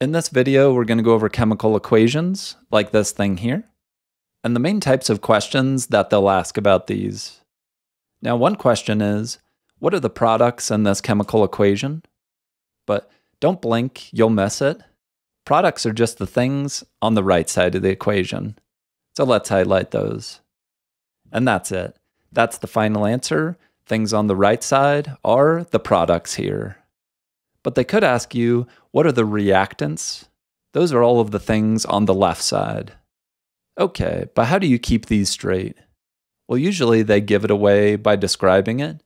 In this video, we're going to go over chemical equations, like this thing here, and the main types of questions that they'll ask about these. Now, one question is, what are the products in this chemical equation? But don't blink, you'll miss it. Products are just the things on the right side of the equation. So let's highlight those. And that's it. That's the final answer. Things on the right side are the products here. But they could ask you, what are the reactants? Those are all of the things on the left side. Okay, but how do you keep these straight? Well, usually they give it away by describing it.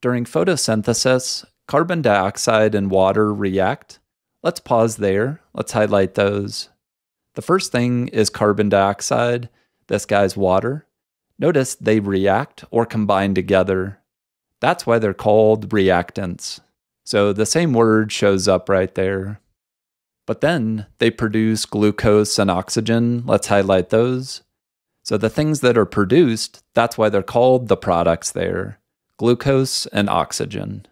During photosynthesis, carbon dioxide and water react. Let's pause there. Let's highlight those. The first thing is carbon dioxide. This guy's water. Notice they react or combine together. That's why they're called reactants. So the same word shows up right there. But then they produce glucose and oxygen. Let's highlight those. So the things that are produced, that's why they're called the products there glucose and oxygen.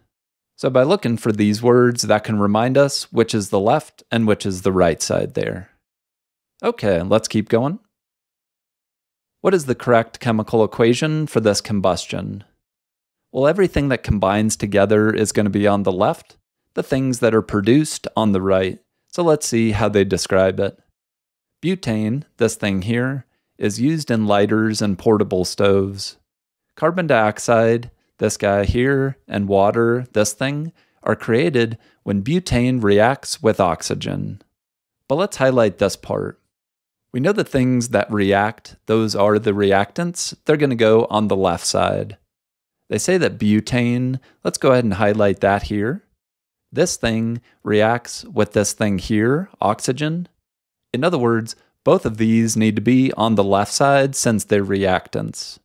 So by looking for these words, that can remind us which is the left and which is the right side there. Okay, let's keep going. What is the correct chemical equation for this combustion? Well, everything that combines together is going to be on the left, the things that are produced on the right. So let's see how they describe it. Butane, this thing here, is used in lighters and portable stoves. Carbon dioxide, this guy here, and water, this thing, are created when butane reacts with oxygen. But let's highlight this part. We know the things that react, those are the reactants, they're going to go on the left side. They say that butane, let's go ahead and highlight that here. This thing reacts with this thing here, oxygen. In other words, both of these need to be on the left side since they're reactants.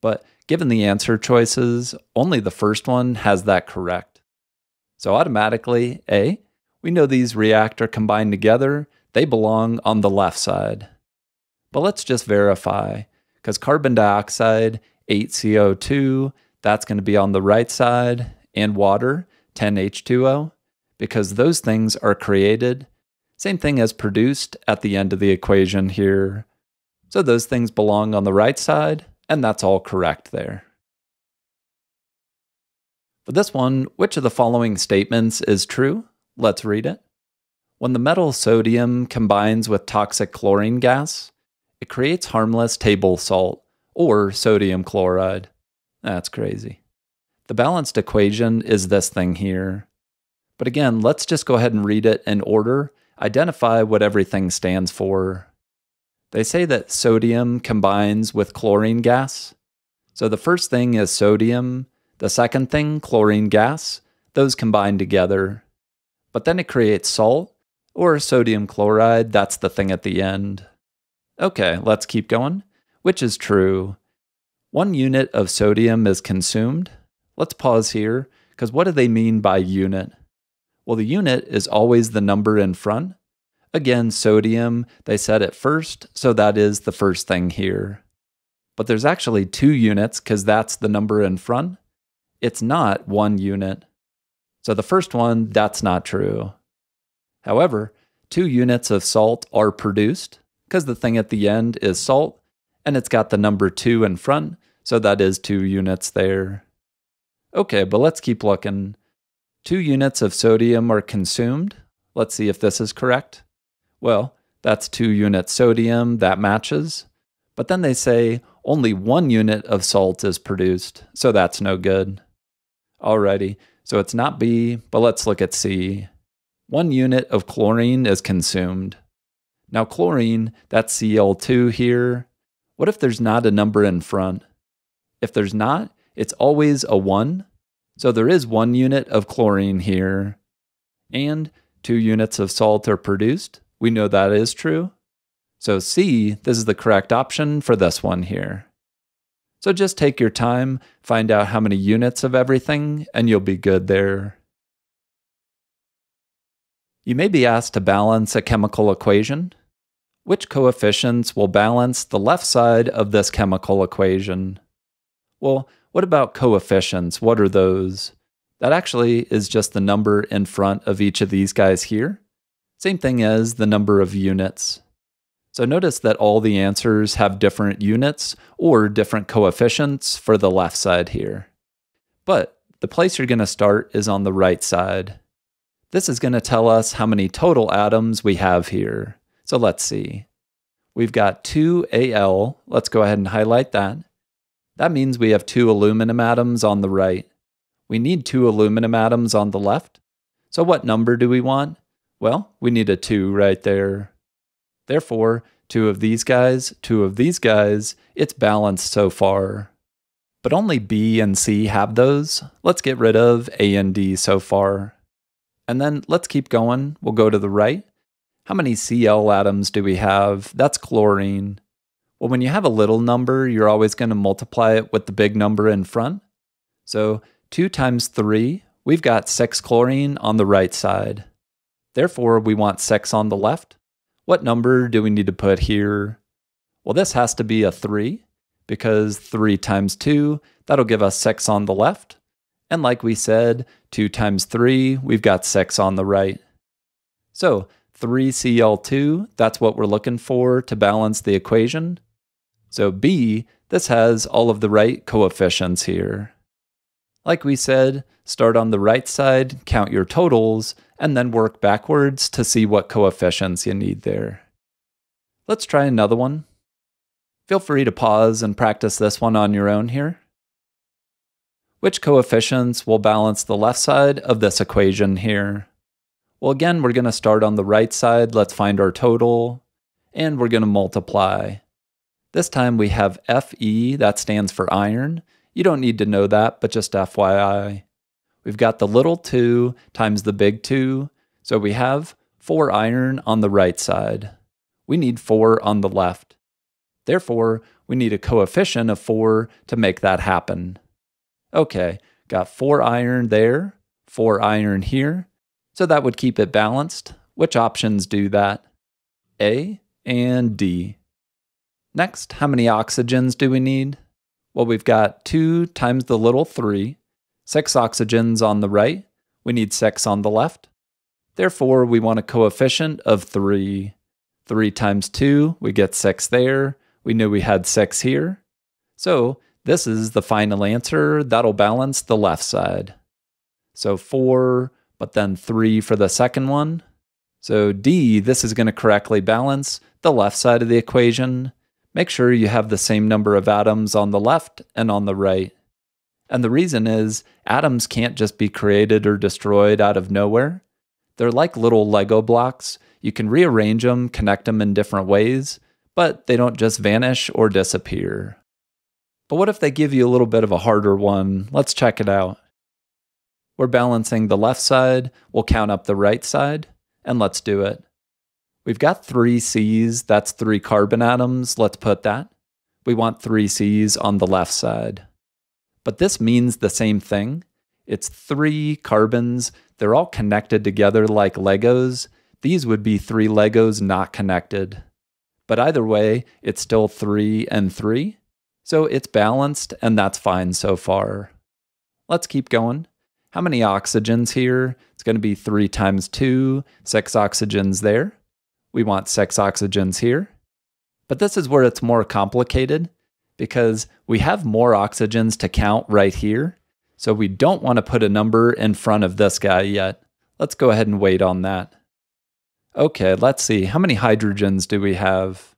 But given the answer choices, only the first one has that correct. So automatically, A, we know these react or combine together, they belong on the left side. But let's just verify, because carbon dioxide 8CO2, that's going to be on the right side, and water, 10H2O, because those things are created, same thing as produced at the end of the equation here. So those things belong on the right side, and that's all correct there. For this one, which of the following statements is true? Let's read it. When the metal sodium combines with toxic chlorine gas, it creates harmless table salt, or sodium chloride. That's crazy. The balanced equation is this thing here. But again, let's just go ahead and read it in order, identify what everything stands for. They say that sodium combines with chlorine gas. So the first thing is sodium, the second thing, chlorine gas. Those combine together. But then it creates salt, or sodium chloride, that's the thing at the end. Okay, let's keep going. Which is true? One unit of sodium is consumed. Let's pause here, because what do they mean by unit? Well, the unit is always the number in front. Again, sodium, they said it first, so that is the first thing here. But there's actually two units because that's the number in front. It's not one unit. So the first one, that's not true. However, two units of salt are produced because the thing at the end is salt and it's got the number two in front, so that is two units there. Okay, but let's keep looking. Two units of sodium are consumed. Let's see if this is correct. Well, that's two units sodium, that matches. But then they say only one unit of salt is produced, so that's no good. Alrighty, so it's not B, but let's look at C. One unit of chlorine is consumed. Now, chlorine, that's Cl2 here. What if there's not a number in front? If there's not, it's always a 1. So there is one unit of chlorine here. And two units of salt are produced. We know that is true. So C, this is the correct option for this one here. So just take your time, find out how many units of everything, and you'll be good there. You may be asked to balance a chemical equation. Which coefficients will balance the left side of this chemical equation? Well, what about coefficients? What are those? That actually is just the number in front of each of these guys here. Same thing as the number of units. So notice that all the answers have different units or different coefficients for the left side here. But the place you're going to start is on the right side. This is going to tell us how many total atoms we have here. So let's see. We've got 2Al. Let's go ahead and highlight that. That means we have two aluminum atoms on the right. We need two aluminum atoms on the left. So what number do we want? Well, we need a 2 right there. Therefore, two of these guys, two of these guys, it's balanced so far. But only B and C have those. Let's get rid of A and D so far. And then let's keep going. We'll go to the right. How many Cl atoms do we have? That's chlorine. Well, when you have a little number, you're always going to multiply it with the big number in front. So 2 times 3, we've got 6 chlorine on the right side. Therefore, we want 6 on the left. What number do we need to put here? Well, this has to be a 3 because 3 times 2, that'll give us 6 on the left. And like we said, 2 times 3, we've got 6 on the right. So 3Cl2, that's what we're looking for to balance the equation. So B, this has all of the right coefficients here. Like we said, start on the right side, count your totals, and then work backwards to see what coefficients you need there. Let's try another one. Feel free to pause and practice this one on your own here. Which coefficients will balance the left side of this equation here? Well, again, we're going to start on the right side. Let's find our total, and we're going to multiply. This time we have Fe, that stands for iron. You don't need to know that, but just FYI. We've got the little 2 times the big 2, so we have 4 iron on the right side. We need 4 on the left. Therefore, we need a coefficient of 4 to make that happen. Okay, got four iron there, four iron here. So that would keep it balanced. Which options do that? A and D. Next, how many oxygens do we need? Well, we've got 2 times the little 3, 6 oxygens on the right. We need 6 on the left. Therefore, we want a coefficient of 3. 3 times 2, we get 6 there. We knew we had 6 here. So this is the final answer. That'll balance the left side. So 4, but then 3 for the second one. So D, this is going to correctly balance the left side of the equation. Make sure you have the same number of atoms on the left and on the right. And the reason is atoms can't just be created or destroyed out of nowhere. They're like little Lego blocks. You can rearrange them, connect them in different ways, but they don't just vanish or disappear. But what if they give you a little bit of a harder one? Let's check it out. We're balancing the left side, we'll count up the right side, and let's do it. We've got three C's, that's three carbon atoms, let's put that. We want three C's on the left side. But this means the same thing. It's three carbons, they're all connected together like Legos. These would be three Legos not connected. But either way, it's still three and three. So it's balanced and that's fine so far. Let's keep going. How many oxygens here? It's going to be 3 times 2, 6 oxygens there. We want 6 oxygens here. But this is where it's more complicated because we have more oxygens to count right here. So we don't want to put a number in front of this guy yet. Let's go ahead and wait on that. Okay, let's see. How many hydrogens do we have?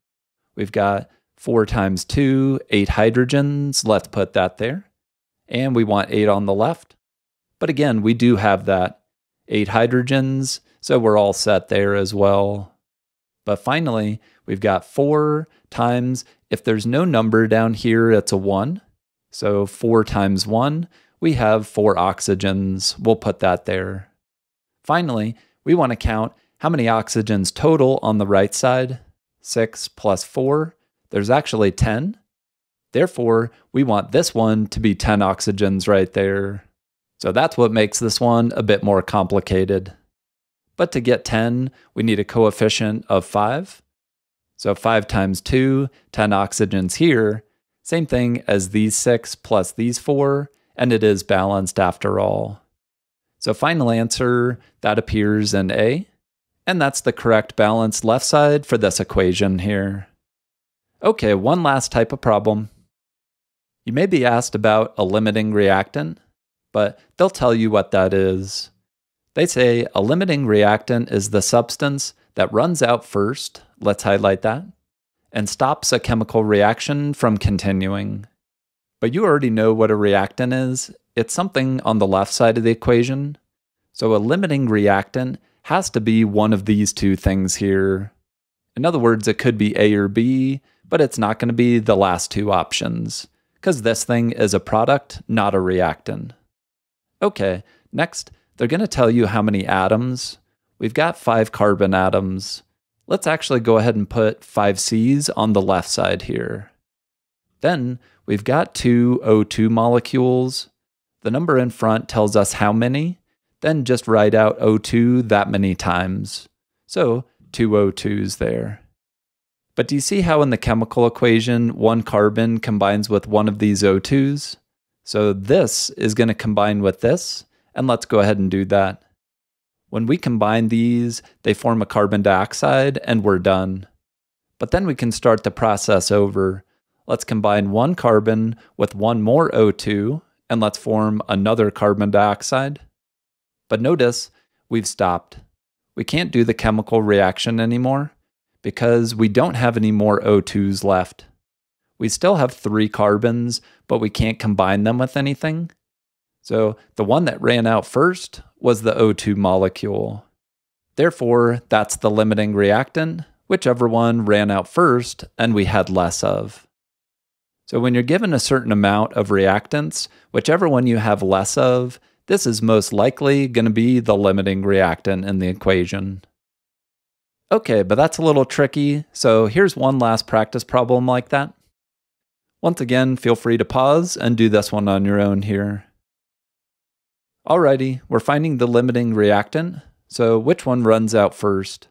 We've got 4 times 2, 8 hydrogens. Let's put that there. And we want 8 on the left. But again, we do have that 8 hydrogens, so we're all set there as well. But finally, we've got 4 times, if there's no number down here, it's a 1. So 4 times 1, we have 4 oxygens. We'll put that there. Finally, we want to count how many oxygens total on the right side. 6 plus 4 there's actually 10. Therefore, we want this one to be 10 oxygens right there. So that's what makes this one a bit more complicated. But to get 10, we need a coefficient of 5. So 5 times 2, 10 oxygens here. Same thing as these 6 plus these 4, and it is balanced after all. So final answer, that appears in A. And that's the correct balanced left side for this equation here. Okay, one last type of problem. You may be asked about a limiting reactant, but they'll tell you what that is. They say a limiting reactant is the substance that runs out first, let's highlight that, and stops a chemical reaction from continuing. But you already know what a reactant is. It's something on the left side of the equation. So a limiting reactant has to be one of these two things here. In other words, it could be A or B, but it's not going to be the last two options, because this thing is a product, not a reactant. Okay, next, they're going to tell you how many atoms. We've got five carbon atoms. Let's actually go ahead and put five C's on the left side here. Then we've got two O2 molecules. The number in front tells us how many, then just write out O2 that many times. So two O2s there. But do you see how in the chemical equation, one carbon combines with one of these O2s? So this is going to combine with this, and let's go ahead and do that. When we combine these, they form a carbon dioxide, and we're done. But then we can start the process over. Let's combine one carbon with one more O2, and let's form another carbon dioxide. But notice we've stopped. We can't do the chemical reaction anymore because we don't have any more O2s left. We still have three carbons, but we can't combine them with anything. So the one that ran out first was the O2 molecule. Therefore, that's the limiting reactant, whichever one ran out first and we had less of. So when you're given a certain amount of reactants, whichever one you have less of this is most likely going to be the limiting reactant in the equation. Okay, but that's a little tricky, so here's one last practice problem like that. Once again, feel free to pause and do this one on your own here. Alrighty, we're finding the limiting reactant, so which one runs out first?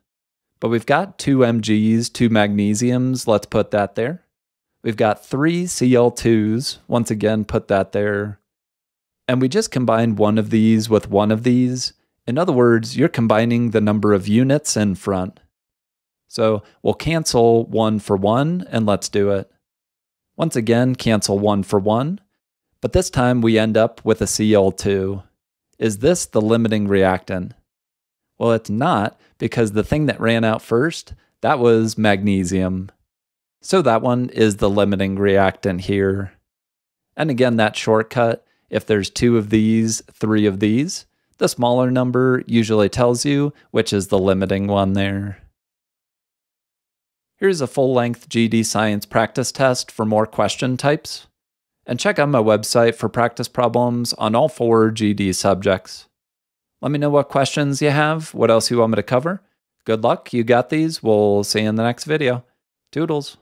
But we've got two Mgs, two magnesiums, let's put that there. We've got three Cl2s, once again, put that there and we just combine one of these with one of these. In other words, you're combining the number of units in front. So we'll cancel one for one, and let's do it. Once again, cancel one for one, but this time we end up with a Cl2. Is this the limiting reactant? Well, it's not, because the thing that ran out first, that was magnesium. So that one is the limiting reactant here. And again, that shortcut if there's two of these, three of these, the smaller number usually tells you which is the limiting one there. Here's a full-length GED Science practice test for more question types. And check out my website for practice problems on all four GED subjects. Let me know what questions you have, what else you want me to cover. Good luck, you got these. We'll see you in the next video. Toodles.